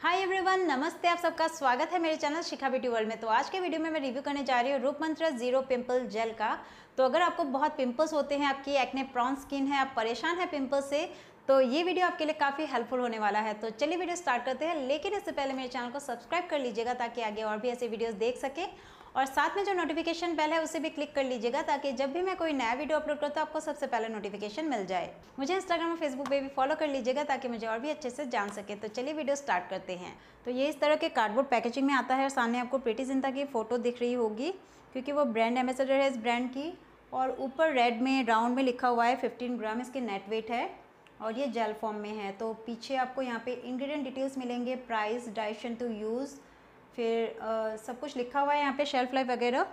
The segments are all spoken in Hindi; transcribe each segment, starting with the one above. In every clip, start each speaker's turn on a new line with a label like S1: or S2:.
S1: हाय एवरीवन नमस्ते, आप सबका स्वागत है मेरे चैनल शिखा ब्यूटी वर्ल्ड में। तो आज के वीडियो में मैं रिव्यू करने जा रही हूँ रूप मंत्रा ज़ीरो पिंपल जेल का। तो अगर आपको बहुत पिंपल्स होते हैं, आपकी एक्ने प्रॉन स्किन है, आप परेशान है पिंपल से तो ये वीडियो आपके लिए काफ़ी हेल्पफुल होने वाला है। तो चलिए वीडियो स्टार्ट करते हैं, लेकिन इससे पहले मेरे चैनल को सब्सक्राइब कर लीजिएगा ताकि आगे और भी ऐसे वीडियोज़ देख सकें। और साथ में जो नोटिफिकेशन बेल है, उसे भी क्लिक कर लीजिएगा ताकि जब भी मैं कोई नया वीडियो अपलोड करूँ तो आपको सबसे पहले नोटिफिकेशन मिल जाए। मुझे इंस्टाग्राम और फेसबुक पे भी फॉलो कर लीजिएगा ताकि मुझे और भी अच्छे से जान सके। तो चलिए वीडियो स्टार्ट करते हैं। तो ये इस तरह के कार्डबोर्ड पैकेजिंग में आता है और सामने आपको प्रीति ज़िंदा की फ़ोटो दिख रही होगी, क्योंकि वो ब्रांड एम्बेसडर है इस ब्रांड की। और ऊपर रेड में राउंड में लिखा हुआ है फिफ्टीन ग्राम इसकी नेट वेट है और ये जेल फॉर्म में है। तो पीछे आपको यहाँ पे इंग्रेडिएंट डिटेल्स मिलेंगे प्राइस डाइशन टू यूज़ फिर आ, सब कुछ लिखा हुआ है यहाँ पे शेल्फ लाइफ वगैरह।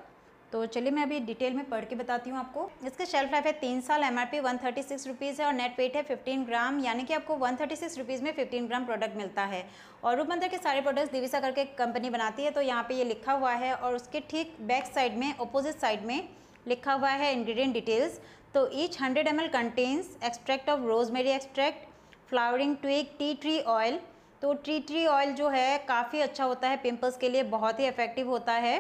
S1: तो चलिए मैं अभी डिटेल में पढ़ के बताती हूँ आपको। इसका शेल्फ लाइफ है तीन साल M R P one thirty six rupees है और नेट वेट है फिफ्टीन ग्राम यानी कि आपको वन थर्टी सिक्स रुपीज़ में फिफ्टीन ग्राम प्रोडक्ट मिलता है। और रूपमंदर के सारे प्रोडक्ट्स दिविसा करके कंपनी बनाती है तो यहाँ पे ये लिखा हुआ है और उसके ठीक बैक साइड में अपोजिट साइड में लिखा हुआ है इंग्रेडिएंट डिटेल्स तो each hundred M L contains extract of rosemary extract flowering twig tea tree oil तो टी ट्री ऑयल जो है, काफ़ी अच्छा होता है पिंपल्स के लिए, बहुत ही इफ़ेक्टिव होता है।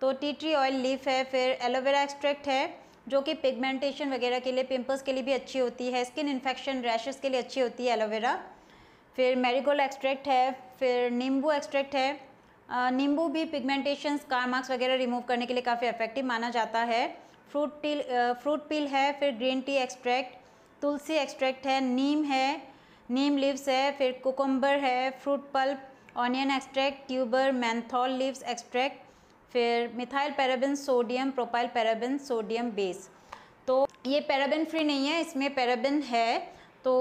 S1: तो टी ट्री ऑयल लीफ है, फिर एलोवेरा एक्सट्रैक्ट है, जो कि पिगमेंटेशन वगैरह के लिए पिंपल्स के लिए भी अच्छी होती है। स्किन इन्फेक्शन रैशेस के लिए अच्छी होती है एलोवेरा। फिर मेरीगोल्ड एक्सट्रैक्ट है, फिर नींबू एक्सट्रैक्ट है। नींबू भी पिगमेंटेशन स्कार मार्क्स वगैरह रिमूव करने के लिए काफ़ी इफ़ेक्टिव माना जाता है। फ्रूट पील फ्रूट पील है, फिर green tea extract tulsi extract है नीम है नीम लीव्स है फिर कोकम्बर है fruit pulp onion extract tuber menthol leaves extract फिर methyl paraben sodium propyl paraben sodium base तो ये पैराबिन फ्री नहीं है इसमें पैराबिन है। तो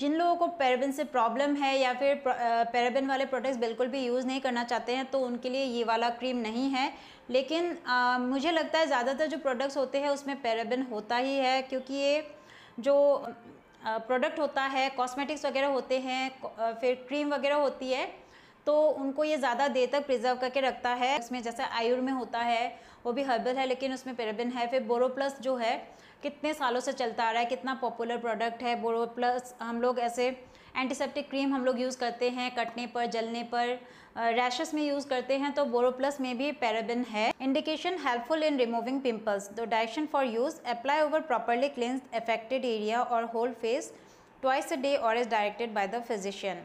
S1: जिन लोगों को पैराबिन से प्रॉब्लम है या फिर पैराबिन वाले प्रोडक्ट्स बिल्कुल भी यूज़ नहीं करना चाहते हैं तो उनके लिए ये वाला क्रीम नहीं है। लेकिन आ, मुझे लगता है ज़्यादातर जो प्रोडक्ट्स होते हैं उसमें पैराबिन होता ही है क्योंकि ये जो प्रोडक्ट होता है कॉस्मेटिक्स वगैरह होते हैं फिर क्रीम वगैरह होती है तो उनको ये ज़्यादा देर तक प्रिजर्व करके रखता है। उसमें जैसे आयुर में होता है, वो भी हर्बल है, लेकिन उसमें पेराबिन है। फिर बोरो प्लस जो है, कितने सालों से चलता आ रहा है, कितना पॉपुलर प्रोडक्ट है बोरो प्लस हम लोग ऐसे एंटीसेप्टिक क्रीम हम लोग यूज़ करते हैं, कटने पर, जलने पर रैशेस में यूज़ करते हैं तो बोरोप्लस में भी पैराबिन है। Indication helpful in removing pimples the direction for use apply over properly cleansed affected area और whole face twice a day और as directed by the physician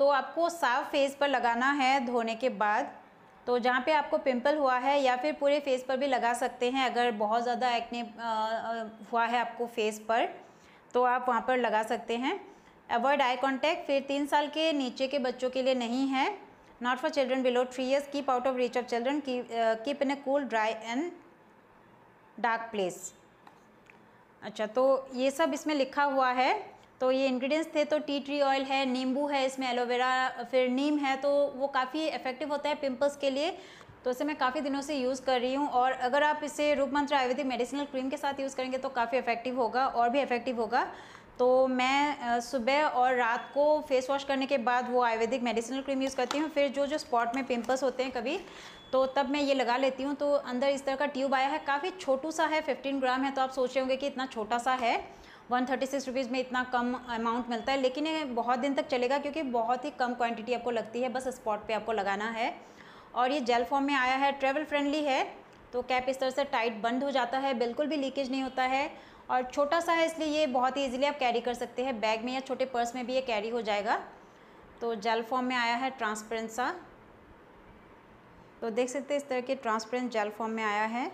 S1: तो आपको साफ़ फेस पर लगाना है धोने के बाद। तो जहाँ पे आपको पिंपल हुआ है या फिर पूरे फेस पर भी लगा सकते हैं, अगर बहुत ज़्यादा एक्ने हुआ है आपको फेस पर तो आप वहाँ पर लगा सकते हैं। अवॉइड आई कॉन्टैक्ट फिर तीन साल के नीचे के बच्चों के लिए नहीं है। Not for children below three years keep out of reach of children keep in a cool dry and dark place अच्छा तो ये सब इसमें लिखा हुआ है। तो ये इंग्रेडिएंट्स थे तो टी ट्री ऑयल है, नींबू है इसमें एलोवेरा फिर नीम है तो वो काफ़ी इफ़ेक्टिव होता है पिंपल्स के लिए। तो इसे मैं काफ़ी दिनों से यूज़ कर रही हूँ और अगर आप इसे रूपमंत्र आयुर्वेदिक मेडिसिनल क्रीम के साथ यूज़ करेंगे तो काफ़ी इफ़ेक्टिव होगा और भी इफ़ेक्टिव होगा। तो मैं सुबह और रात को फेस वॉश करने के बाद वो आयुर्वेदिक मेडिसिनल क्रीम यूज़ करती हूँ। फिर जो जो स्पॉट में पिंपल्स होते हैं कभी तो तब मैं ये लगा लेती हूँ। तो अंदर इस तरह का ट्यूब आया है। काफ़ी छोटू सा है 15 ग्राम है तो आप सोच रहे होंगे कि इतना छोटा सा है। वन थर्टी सिक्स रुपीज़ में इतना कम अमाउंट मिलता है, लेकिन ये बहुत दिन तक चलेगा क्योंकि बहुत ही कम क्वांटिटी आपको लगती है। बस स्पॉट पे आपको लगाना है। और ये जेल फॉर्म में आया है ट्रेवल फ्रेंडली है तो कैप इस तरह से टाइट बंद हो जाता है। बिल्कुल भी लीकेज नहीं होता है। और छोटा सा है, इसलिए ये बहुत ही ईजिली आप कैरी कर सकते हैं। बैग में या छोटे पर्स में भी ये कैरी हो जाएगा। तो जेल फॉर्म में आया है ट्रांसपेरेंट सा। तो देख सकते हैं इस तरह के ट्रांसपेरेंट जेल फॉर्म में आया है।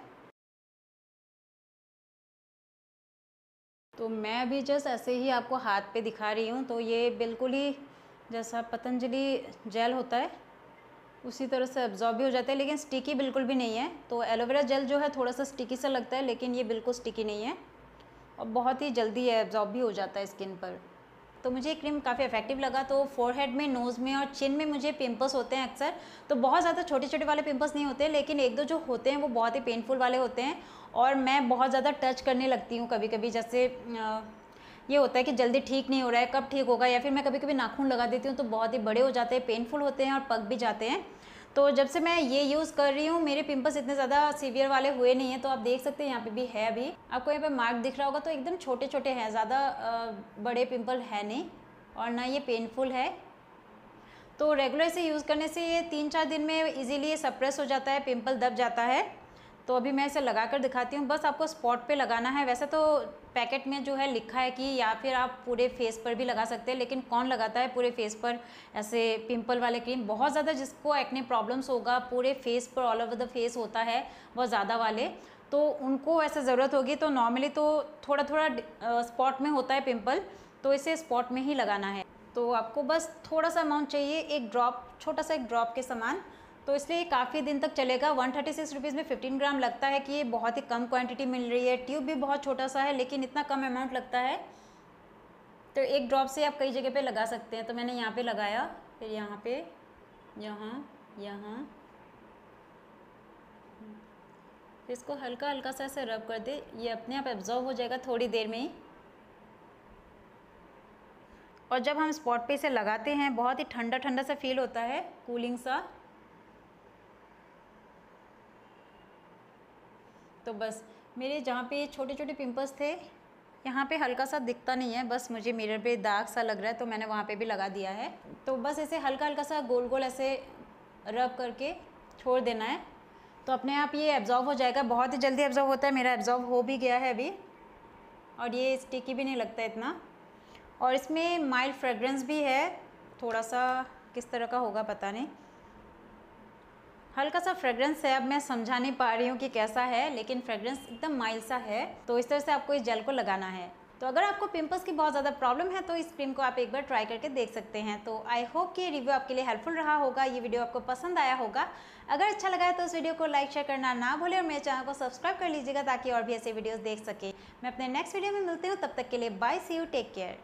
S1: तो मैं अभी जस्ट ऐसे ही आपको हाथ पे दिखा रही हूँ। तो ये बिल्कुल ही जैसा पतंजलि जेल होता है, उसी तरह से एब्जॉर्ब भी हो जाता है, लेकिन स्टिकी बिल्कुल भी नहीं है। तो एलोवेरा जेल जो है, थोड़ा सा स्टिकी सा लगता है, लेकिन ये बिल्कुल स्टिकी नहीं है। और बहुत ही जल्दी एब्जॉर्ब भी हो जाता है स्किन पर। तो मुझे क्रीम काफ़ी इफ़ेक्टिव लगा तो फोरहेड में नोज़ में और चिन में मुझे पिंपल्स होते हैं अक्सर। तो बहुत ज़्यादा छोटे छोटे वाले पिंपल्स नहीं होते, लेकिन एक दो जो होते हैं वो बहुत ही पेनफुल वाले होते हैं और मैं बहुत ज़्यादा टच करने लगती हूँ कभी कभी जैसे ये होता है कि जल्दी ठीक नहीं हो रहा है, कब ठीक होगा, या फिर मैं कभी कभी नाखून लगा देती हूँ तो बहुत ही बड़े हो जाते हैं पेनफुल होते हैं और पक भी जाते हैं। तो जब से मैं ये यूज़ कर रही हूँ, मेरे पिंपल्स इतने ज़्यादा सीवियर वाले हुए नहीं हैं तो आप देख सकते हैं, यहाँ पे भी है अभी। आपको यहाँ पे मार्क दिख रहा होगा तो एकदम छोटे छोटे हैं, ज़्यादा बड़े पिंपल है नहीं, और ना ये पेनफुल है। तो रेगुलर से यूज़ करने से ये तीन चार दिन में इजीली सप्रेस हो जाता है पिंपल दब जाता है। तो अभी मैं इसे लगा कर दिखाती हूँ। बस आपको स्पॉट पे लगाना है। वैसे तो पैकेट में जो है लिखा है कि या फिर आप पूरे फेस पर भी लगा सकते हैं, लेकिन कौन लगाता है पूरे फेस पर ऐसे पिंपल वाले क्रीम बहुत ज़्यादा जिसको एक्ने प्रॉब्लम्स होगा, पूरे फेस पर ऑल ओवर द फेस होता है, बहुत ज़्यादा वाले। तो उनको ऐसे ज़रूरत होगी तो नॉर्मली तो थोड़ा थोड़ा स्पॉट में होता है पिम्पल तो इसे स्पॉट में ही लगाना है। तो आपको बस थोड़ा सा अमाउंट चाहिए, एक ड्रॉप छोटा सा एक ड्रॉप के समान। तो इसलिए काफ़ी दिन तक चलेगा। वन थर्टी सिक्स रुपीज़ में फिफ्टीन ग्राम लगता है कि ये बहुत ही कम क्वांटिटी मिल रही है। ट्यूब भी बहुत छोटा सा है, लेकिन इतना कम अमाउंट लगता है। तो एक ड्रॉप से आप कई जगह पे लगा सकते हैं। तो मैंने यहाँ पे लगाया, फिर यहाँ पे, यहाँ यहाँ। फिर इसको हल्का हल्का सा ऐसे रब कर दे। ये अपने आप एब्जॉर्व हो जाएगा थोड़ी देर में ही। और जब हम स्पॉट पे इसे लगाते हैं, बहुत ही ठंडा ठंडा सा फील होता है कूलिंग सा। तो बस, मेरे जहाँ पे छोटे छोटे पिंपल्स थे, यहाँ पे हल्का सा दिखता नहीं है, बस मुझे मिरर पे दाग सा लग रहा है तो मैंने वहाँ पे भी लगा दिया है। तो बस ऐसे हल्का हल्का सा गोल गोल ऐसे रब करके छोड़ देना है। तो अपने आप ये एब्जॉर्व हो जाएगा, बहुत ही जल्दी एब्जॉर्व होता है, मेरा एब्जॉर्व हो भी गया है अभी। और ये स्टिकी भी नहीं लगता इतना। और इसमें माइल्ड फ्रेगरेंस भी है थोड़ा सा किस तरह का होगा पता नहीं। हल्का सा फ्रेग्रेंस है, अब मैं समझा नहीं पा रही हूँ कि कैसा है, लेकिन फ्रेग्रेंस एकदम माइल्ड सा है तो इस तरह से आपको इस जेल को लगाना है। तो अगर आपको पिंपल्स की बहुत ज़्यादा प्रॉब्लम है तो इस क्रीम को आप एक बार ट्राई करके देख सकते हैं। तो आई होप कि ये रिव्यू आपके लिए हेल्पफुल रहा होगा, ये वीडियो आपको पसंद आया होगा। अगर अच्छा लगा है तो इस वीडियो को लाइक शेयर करना ना भूलें और मेरे चैनल को सब्सक्राइब कर लीजिएगा ताकि और भी ऐसे वीडियोज़ देख सकें। मैं अपने नेक्स्ट वीडियो में मिलती हूँ, तब तक के लिए bye see you take care